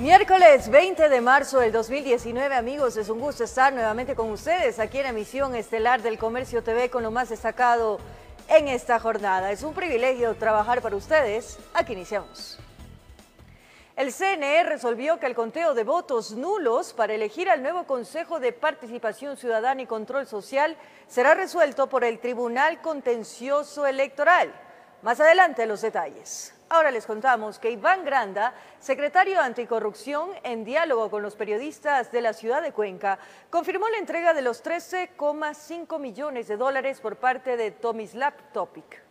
Miércoles 20 de marzo del 2019, amigos, es un gusto estar nuevamente con ustedes aquí en emisión estelar del Comercio TV con lo más destacado en esta jornada. Es un privilegio trabajar para ustedes. Aquí iniciamos. El CNE resolvió que el conteo de votos nulos para elegir al nuevo Consejo de Participación Ciudadana y Control Social será resuelto por el Tribunal Contencioso Electoral. Más adelante los detalles. Ahora les contamos que Iván Granda, secretario Anticorrupción, en diálogo con los periodistas de la ciudad de Cuenca, confirmó la entrega de los 13,5 millones de dólares por parte de Tomislav Topic.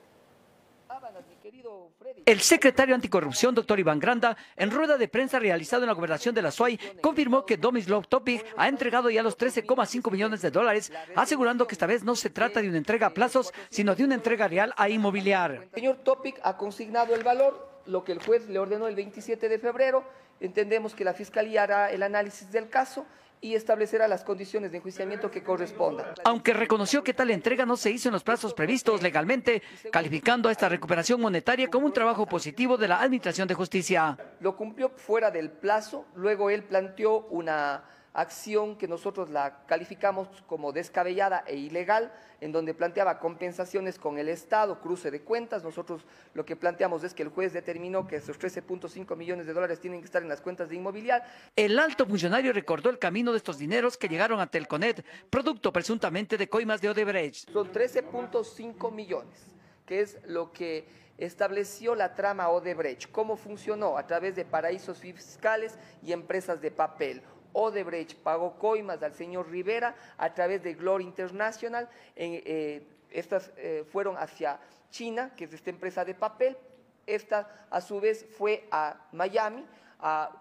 El secretario anticorrupción, doctor Iván Granda, en rueda de prensa realizada en la gobernación de la SUAY, confirmó que Domislav Topic ha entregado ya los 13,5 millones de dólares, asegurando que esta vez no se trata de una entrega a plazos, sino de una entrega real a inmobiliar. El señor Topic ha consignado el valor, lo que el juez le ordenó el 27 de febrero. Entendemos que la Fiscalía hará el análisis del caso y establecerá las condiciones de enjuiciamiento que correspondan. Aunque reconoció que tal entrega no se hizo en los plazos previstos legalmente, calificando a esta recuperación monetaria como un trabajo positivo de la Administración de Justicia. Lo cumplió fuera del plazo, luego él planteó una acción que nosotros la calificamos como descabellada e ilegal, en donde planteaba compensaciones con el Estado, cruce de cuentas. Nosotros lo que planteamos es que el juez determinó que esos 13.5 millones de dólares tienen que estar en las cuentas de inmobiliario. El alto funcionario recordó el camino de estos dineros que llegaron a Telconet, producto presuntamente de coimas de Odebrecht. Son 13.5 millones, que es lo que estableció la trama Odebrecht. ¿Cómo funcionó? A través de paraísos fiscales y empresas de papel. Odebrecht pagó coimas al señor Rivera a través de Glory International. Eh, estas eh, fueron hacia China, que es esta empresa de papel. Esta, a su vez, fue a Miami, a,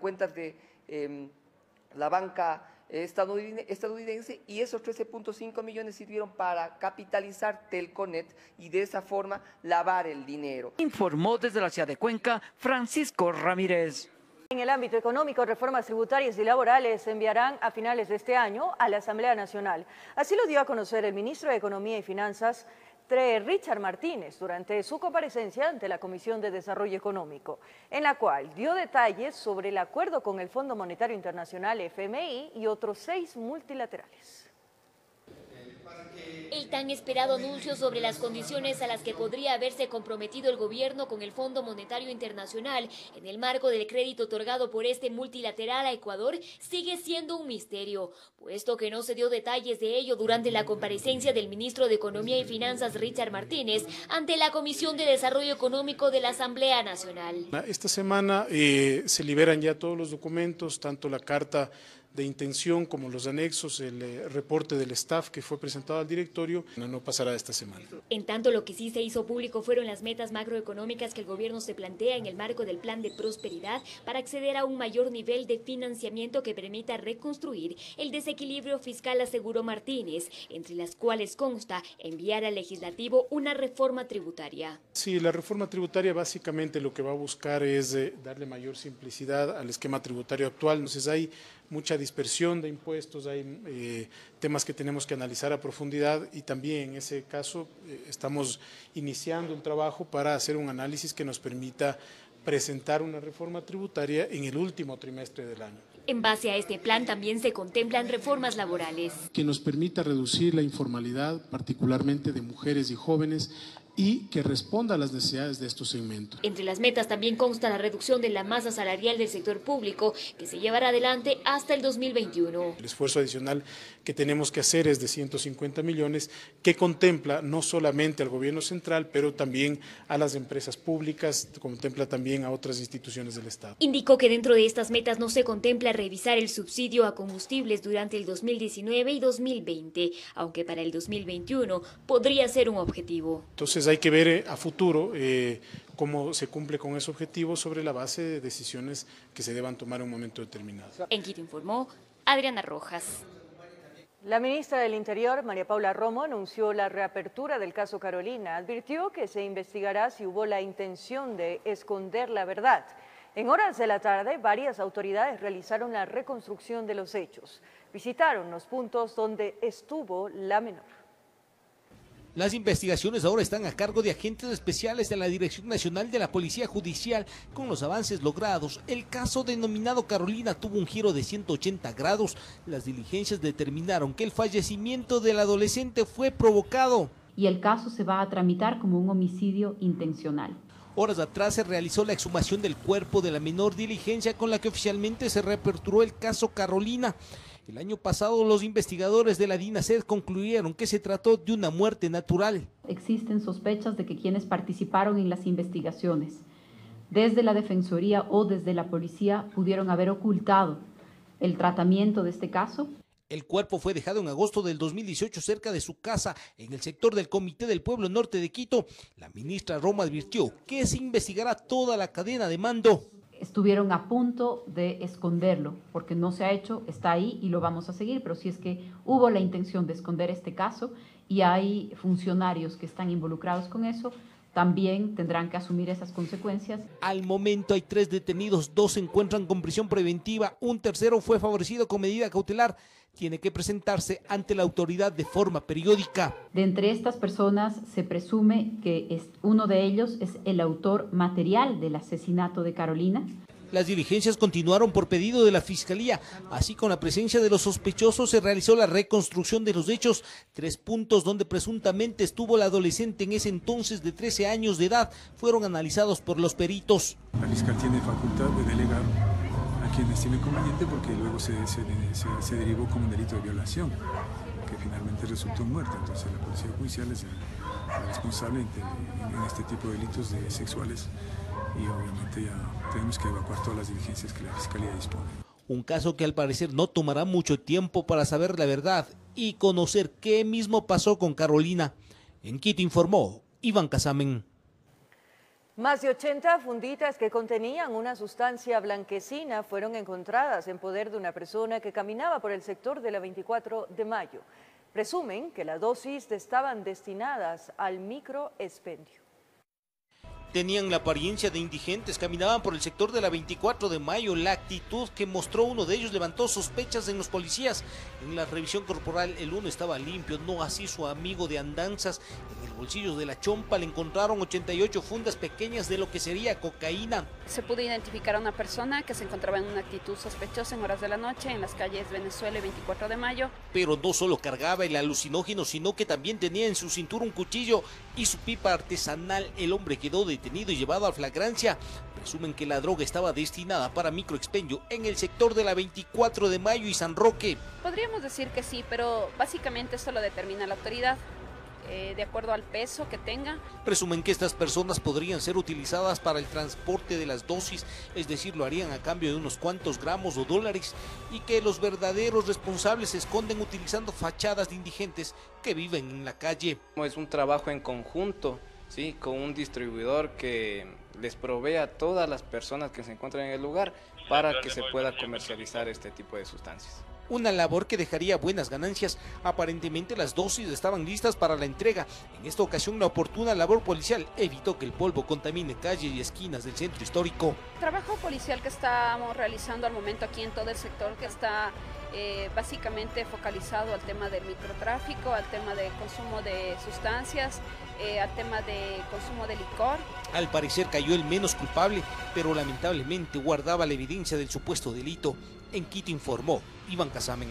cuentas de em, la banca estadounidense, y esos 13.5 millones sirvieron para capitalizar Telconet y de esa forma lavar el dinero. Informó desde la ciudad de Cuenca Francisco Ramírez. En el ámbito económico, reformas tributarias y laborales se enviarán a finales de este año a la Asamblea Nacional. Así lo dio a conocer el ministro de Economía y Finanzas, Richard Martínez, durante su comparecencia ante la Comisión de Desarrollo Económico, en la cual dio detalles sobre el acuerdo con el Fondo Monetario Internacional, FMI, y otros seis multilaterales. El tan esperado anuncio sobre las condiciones a las que podría haberse comprometido el gobierno con el Fondo Monetario Internacional en el marco del crédito otorgado por este multilateral a Ecuador sigue siendo un misterio, puesto que no se dio detalles de ello durante la comparecencia del ministro de Economía y Finanzas Richard Martínez ante la Comisión de Desarrollo Económico de la Asamblea Nacional. Esta semana eh, se liberan ya todos los documentos, tanto la carta de intención como los anexos, el eh, reporte del staff que fue presentado al directorio, no, pasará esta semana. En tanto, lo que sí se hizo público fueron las metas macroeconómicas que el gobierno se plantea en el marco del plan de prosperidad para acceder a un mayor nivel de financiamiento que permita reconstruir el desequilibrio fiscal, aseguró Martínez, entre las cuales consta enviar al legislativo una reforma tributaria. Sí, la reforma tributaria básicamente lo que va a buscar es eh, darle mayor simplicidad al esquema tributario actual. Entonces hay mucha dispersión de impuestos, hay eh, temas que tenemos que analizar a profundidad y también en ese caso eh, estamos iniciando un trabajo para hacer un análisis que nos permita presentar una reforma tributaria en el último trimestre del año. En base a este plan también se contemplan reformas laborales. Que nos permita reducir la informalidad, particularmente de mujeres y jóvenes, y que responda a las necesidades de estos segmentos. Entre las metas también consta la reducción de la masa salarial del sector público, que se llevará adelante hasta el 2021. El esfuerzo adicional que tenemos que hacer es de 150 millones, que contempla no solamente al gobierno central, pero también a las empresas públicas, contempla también a otras instituciones del Estado. Indicó que dentro de estas metas no se contempla revisar el subsidio a combustibles durante el 2019 y 2020, aunque para el 2021 podría ser un objetivo. Entonces, hay que ver eh, a futuro eh, cómo se cumple con ese objetivo sobre la base de decisiones que se deban tomar en un momento determinado. En Quito informó Adriana Rojas. La ministra del Interior, María Paula Romo, anunció la reapertura del caso Carolina. Advirtió que se investigará si hubo la intención de esconder la verdad. En horas de la tarde, varias autoridades realizaron la reconstrucción de los hechos. Visitaron los puntos donde estuvo la menor. Las investigaciones ahora están a cargo de agentes especiales de la Dirección Nacional de la Policía Judicial. Con los avances logrados, el caso denominado Carolina tuvo un giro de 180 grados. Las diligencias determinaron que el fallecimiento del adolescente fue provocado. Y el caso se va a tramitar como un homicidio intencional. Horas atrás se realizó la exhumación del cuerpo de la menor diligencia con la que oficialmente se reaperturó el caso Carolina. El año pasado los investigadores de la DINASED concluyeron que se trató de una muerte natural. Existen sospechas de que quienes participaron en las investigaciones desde la Defensoría o desde la policía pudieron haber ocultado el tratamiento de este caso. El cuerpo fue dejado en agosto del 2018 cerca de su casa en el sector del Comité del Pueblo Norte de Quito. La ministra Roma advirtió que se investigará toda la cadena de mando estuvieron a punto de esconderlo, porque no se ha hecho, está ahí y lo vamos a seguir, pero si es que hubo la intención de esconder este caso y hay funcionarios que están involucrados con eso, también tendrán que asumir esas consecuencias. Al momento hay tres detenidos, dos se encuentran con prisión preventiva, un tercero fue favorecido con medida cautelar, tiene que presentarse ante la autoridad de forma periódica. De entre estas personas se presume que es, uno de ellos es el autor material del asesinato de Carolina. Las diligencias continuaron por pedido de la Fiscalía. Así, con la presencia de los sospechosos, se realizó la reconstrucción de los hechos. Tres puntos donde presuntamente estuvo la adolescente en ese entonces de 13 años de edad fueron analizados por los peritos. La fiscal tiene facultad de delegar a quien estime conveniente porque luego se, se, derivó como un delito de violación que finalmente resultó en muerte. Entonces la Policía Judicial es el, responsable en, en, este tipo de delitos de sexuales y obviamente ya tenemos que evacuar todas las diligencias que la Fiscalía dispone. Un caso que al parecer no tomará mucho tiempo para saber la verdad y conocer qué mismo pasó con Carolina. En Quito informó Iván Casamen. Más de 80 funditas que contenían una sustancia blanquecina fueron encontradas en poder de una persona que caminaba por el sector de la 24 de mayo. Presumen que las dosis estaban destinadas al microexpendio tenían la apariencia de indigentes, caminaban por el sector de la 24 de mayo. La actitud que mostró uno de ellos levantó sospechas en los policías. En la revisión corporal el uno estaba limpio, no así su amigo de andanzas. En el bolsillo de la chompa le encontraron 88 fundas pequeñas de lo que sería cocaína. Se pudo identificar a una persona que se encontraba en una actitud sospechosa en horas de la noche en las calles Venezuela y 24 de mayo. Pero no solo cargaba el alucinógeno, sino que también tenía en su cintura un cuchillo y su pipa artesanal. El hombre quedó de detenido y llevado a flagrancia. Presumen que la droga estaba destinada para microexpendio en el sector de la 24 de mayo y San Roque. Podríamos decir que sí, pero básicamente esto lo determina la autoridad. Eh, de acuerdo al peso que tenga. Presumen que estas personas podrían ser utilizadas para el transporte de las dosis, es decir, lo harían a cambio de unos cuantos gramos o dólares, y que los verdaderos responsables se esconden utilizando fachadas de indigentes que viven en la calle. Es un trabajo en conjunto ¿sí? con un distribuidor que les provee a todas las personas que se encuentran en el lugar para que se pueda comercializar este tipo de sustancias. Una labor que dejaría buenas ganancias. Aparentemente las dosis estaban listas para la entrega. En esta ocasión la oportuna labor policial evitó que el polvo contamine calles y esquinas del centro histórico. trabajo policial que estamos realizando al momento aquí en todo el sector que está eh, básicamente focalizado al tema del microtráfico, al tema de consumo de sustancias, eh, al tema de consumo de licor. Al parecer cayó el menos culpable, pero lamentablemente guardaba la evidencia del supuesto delito. En Quito informó Iván Casamen.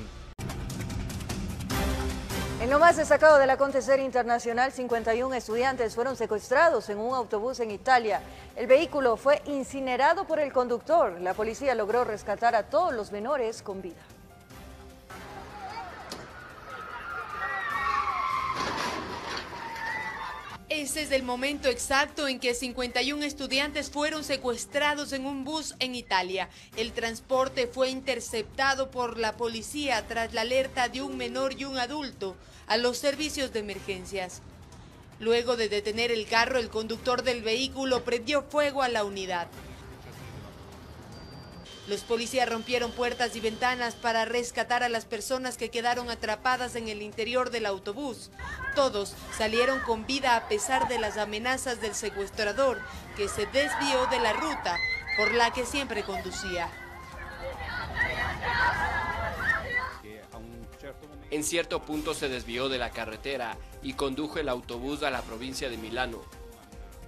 En lo más destacado del acontecer internacional, 51 estudiantes fueron secuestrados en un autobús en Italia. El vehículo fue incinerado por el conductor. La policía logró rescatar a todos los menores con vida. Este es el momento exacto en que 51 estudiantes fueron secuestrados en un bus en Italia. El transporte fue interceptado por la policía tras la alerta de un menor y un adulto a los servicios de emergencias. Luego de detener el carro, el conductor del vehículo prendió fuego a la unidad. Los policías rompieron puertas y ventanas para rescatar a las personas que quedaron atrapadas en el interior del autobús. Todos salieron con vida a pesar de las amenazas del secuestrador, que se desvió de la ruta por la que siempre conducía. En cierto punto se desvió de la carretera y condujo el autobús a la provincia de Milano.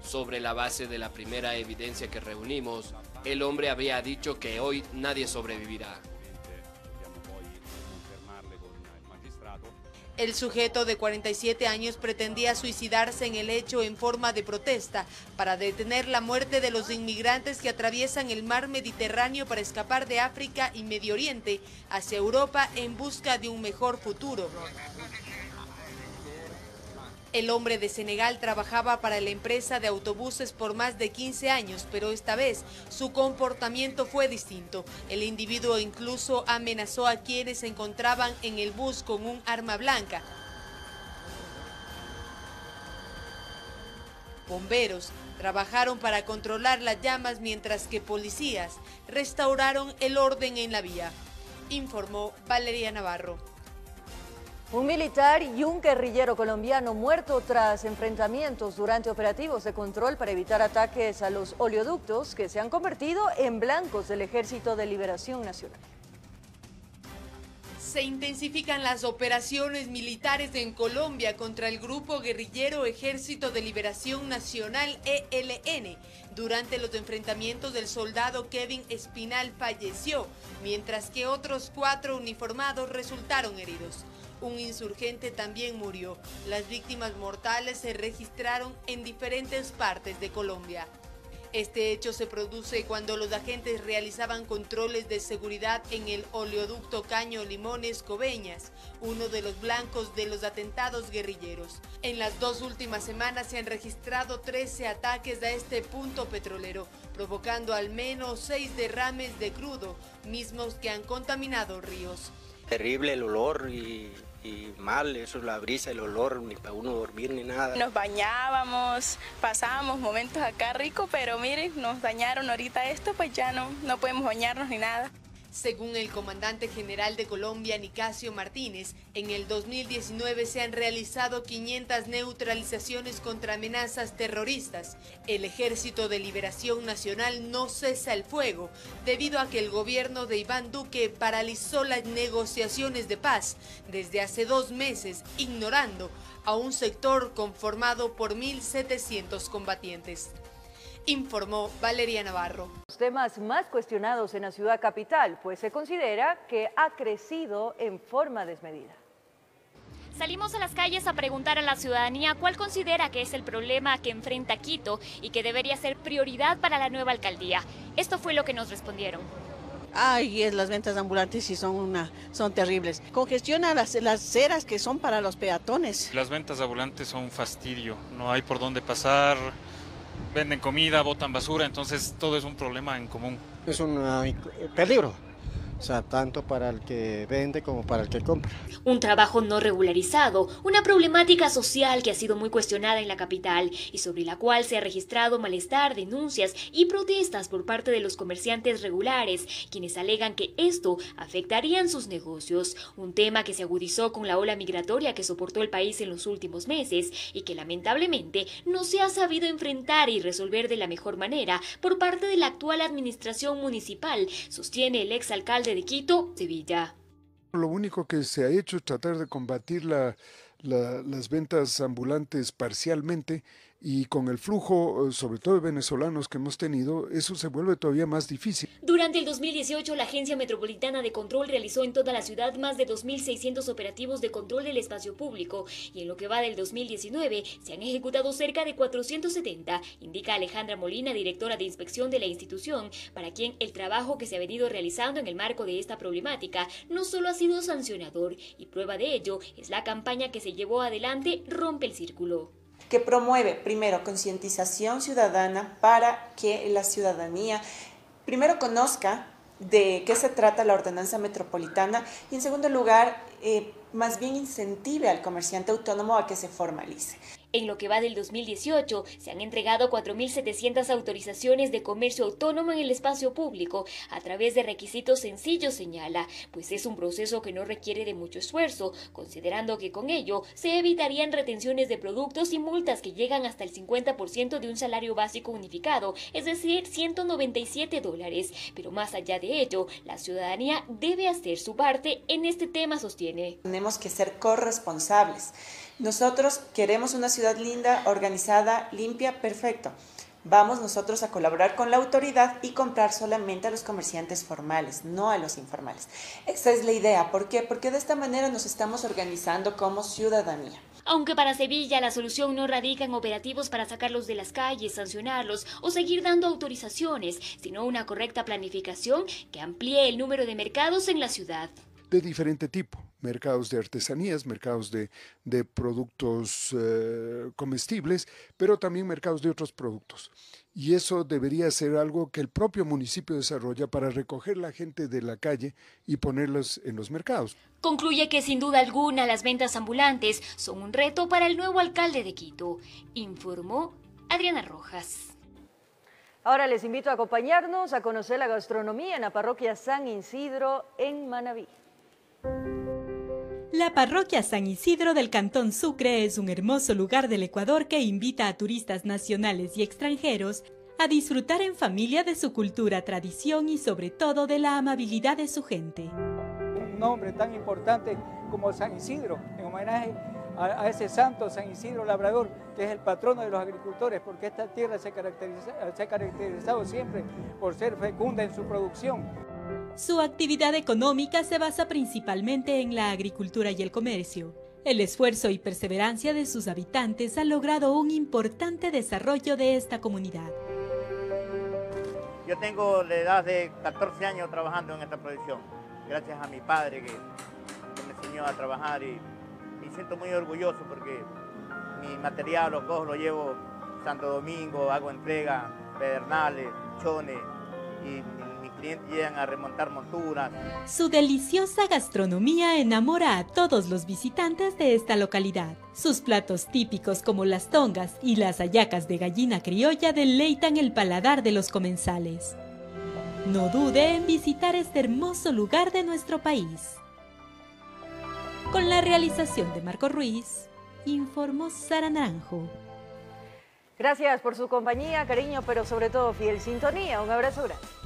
Sobre la base de la primera evidencia que reunimos, el hombre había dicho que hoy nadie sobrevivirá. El sujeto de 47 años pretendía suicidarse en el hecho en forma de protesta para detener la muerte de los inmigrantes que atraviesan el mar Mediterráneo para escapar de África y Medio Oriente hacia Europa en busca de un mejor futuro. El hombre de Senegal trabajaba para la empresa de autobuses por más de 15 años, pero esta vez su comportamiento fue distinto. El individuo incluso amenazó a quienes se encontraban en el bus con un arma blanca. Bomberos trabajaron para controlar las llamas mientras que policías restauraron el orden en la vía, informó Valeria Navarro. Un militar y un guerrillero colombiano muerto tras enfrentamientos durante operativos de control para evitar ataques a los oleoductos que se han convertido en blancos del Ejército de Liberación Nacional. Se intensifican las operaciones militares en Colombia contra el grupo guerrillero Ejército de Liberación Nacional ELN. Durante los enfrentamientos del soldado Kevin Espinal falleció, mientras que otros cuatro uniformados resultaron heridos un insurgente también murió. Las víctimas mortales se registraron en diferentes partes de Colombia. Este hecho se produce cuando los agentes realizaban controles de seguridad en el oleoducto Caño Limones Coveñas, uno de los blancos de los atentados guerrilleros. En las dos últimas semanas se han registrado 13 ataques a este punto petrolero, provocando al menos seis derrames de crudo, mismos que han contaminado ríos. Terrible el olor y y mal, eso es la brisa, el olor, ni para uno dormir ni nada. Nos bañábamos, pasábamos momentos acá ricos, pero miren, nos dañaron ahorita esto, pues ya no, no podemos bañarnos ni nada. Según el comandante general de Colombia, Nicasio Martínez, en el 2019 se han realizado 500 neutralizaciones contra amenazas terroristas. El Ejército de Liberación Nacional no cesa el fuego debido a que el gobierno de Iván Duque paralizó las negociaciones de paz desde hace dos meses, ignorando a un sector conformado por 1.700 combatientes informó Valeria Navarro. Los temas más cuestionados en la ciudad capital, pues se considera que ha crecido en forma desmedida. Salimos a las calles a preguntar a la ciudadanía cuál considera que es el problema que enfrenta Quito y que debería ser prioridad para la nueva alcaldía. Esto fue lo que nos respondieron. Ay, es, las ventas ambulantes sí son, una, son terribles. Congestiona las, las ceras que son para los peatones. Las ventas ambulantes son un fastidio. No hay por dónde pasar, venden comida, botan basura, entonces todo es un problema en común. Es un peligro o sea, tanto para el que vende como para el que compra. Un trabajo no regularizado, una problemática social que ha sido muy cuestionada en la capital y sobre la cual se ha registrado malestar, denuncias y protestas por parte de los comerciantes regulares, quienes alegan que esto afectaría sus negocios, un tema que se agudizó con la ola migratoria que soportó el país en los últimos meses y que lamentablemente no se ha sabido enfrentar y resolver de la mejor manera por parte de la actual administración municipal, sostiene el exalcalde de Quito, Sevilla. Lo único que se ha hecho es tratar de combatir las ventas ambulantes parcialmente y con el flujo, eh, sobre todo de venezolanos que hemos tenido, eso se vuelve todavía más difícil. Durante el 2018, la Agencia Metropolitana de Control realizó en toda la ciudad más de 2.600 operativos de control del espacio público y en lo que va del 2019 se han ejecutado cerca de 470, indica Alejandra Molina, directora de inspección de la institución, para quien el trabajo que se ha venido realizando en el marco de esta problemática no solo ha sido sancionador y prueba de ello es la campaña que se llevó adelante Rompe el Círculo que promueve primero concientización ciudadana para que la ciudadanía primero conozca de qué se trata la ordenanza metropolitana y en segundo lugar, eh, más bien incentive al comerciante autónomo a que se formalice. En lo que va del 2018, se han entregado 4.700 autorizaciones de comercio autónomo en el espacio público a través de requisitos sencillos, señala, pues es un proceso que no requiere de mucho esfuerzo, considerando que con ello se evitarían retenciones de productos y multas que llegan hasta el 50% de un salario básico unificado, es decir, 197 dólares. Pero más allá de ello, la ciudadanía debe hacer su parte en este tema, sostiene. Tenemos que ser corresponsables. Nosotros queremos una ciudad linda, organizada, limpia, perfecto. Vamos nosotros a colaborar con la autoridad y comprar solamente a los comerciantes formales, no a los informales. Esa es la idea. ¿Por qué? Porque de esta manera nos estamos organizando como ciudadanía. Aunque para Sevilla la solución no radica en operativos para sacarlos de las calles, sancionarlos o seguir dando autorizaciones, sino una correcta planificación que amplíe el número de mercados en la ciudad. De diferente tipo mercados de artesanías, mercados de, de productos eh, comestibles, pero también mercados de otros productos. Y eso debería ser algo que el propio municipio desarrolla para recoger la gente de la calle y ponerlos en los mercados. Concluye que sin duda alguna las ventas ambulantes son un reto para el nuevo alcalde de Quito, informó Adriana Rojas. Ahora les invito a acompañarnos a conocer la gastronomía en la parroquia San Isidro en Manabí. La parroquia San Isidro del Cantón Sucre es un hermoso lugar del Ecuador que invita a turistas nacionales y extranjeros a disfrutar en familia de su cultura, tradición y sobre todo de la amabilidad de su gente. Un nombre tan importante como San Isidro, en homenaje a, ese santo San Isidro Labrador, que es el patrono de los agricultores, porque esta tierra se, se ha caracterizado siempre por ser fecunda en su producción. Su actividad económica se basa principalmente en la agricultura y el comercio. El esfuerzo y perseverancia de sus habitantes ha logrado un importante desarrollo de esta comunidad. Yo tengo la edad de 14 años trabajando en esta producción, gracias a mi padre que, me enseñó a trabajar y me siento muy orgulloso porque mi material lo cojo, lo llevo Santo Domingo, hago entrega, Pedernales, Chones y llegan a remontar monturas. Su deliciosa gastronomía enamora a todos los visitantes de esta localidad. Sus platos típicos como las tongas y las hallacas de gallina criolla deleitan el paladar de los comensales. No dude en visitar este hermoso lugar de nuestro país. Con la realización de Marco Ruiz, informó Sara Naranjo. Gracias por su compañía, cariño, pero sobre todo fiel sintonía. Un abrazo grande.